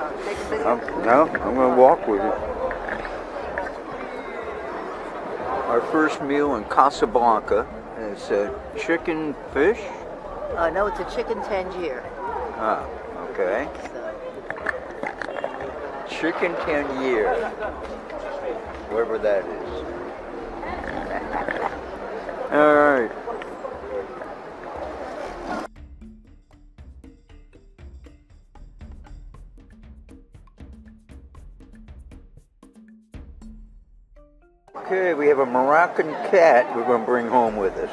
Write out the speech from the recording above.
A. I'm, no, I'm going to walk with you. Our first meal in Casablanca is uh, chicken fish. Uh, no, it's a chicken tangier. Ah, okay. So, Chicken tangier. Whatever that is. Okay, we have a Moroccan cat we're going to bring home with us.